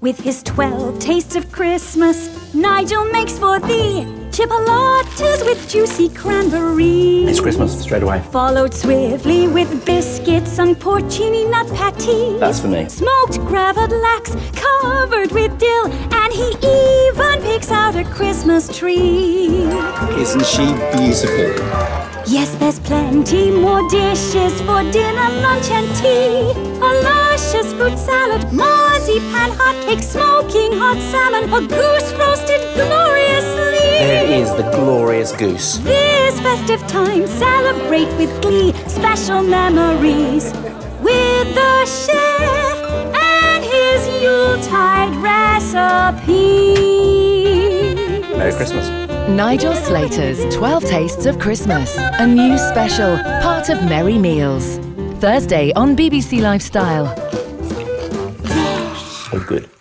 With his 12 tastes of Christmas, Nigel makes for thee chipolatas with juicy cranberries. It's Christmas, straight away. Followed swiftly with biscuits and porcini nut patties. That's for me. Smoked gravadlax covered with dill, and he even picks out a Christmas tree. Isn't she beautiful? Yes, there's plenty more dishes for dinner, lunch, and tea. A luscious fruit salad, marzipan hotcake, smoking hot salmon, a goose roasted gloriously. There is the glorious goose. This festive time, celebrate with glee special memories with the chef and his Yuletide recipe. Merry Christmas. Nigel Slater's 12 Tastes of Christmas, a new special, part of Merry Meals. Thursday on BBC Lifestyle. So good.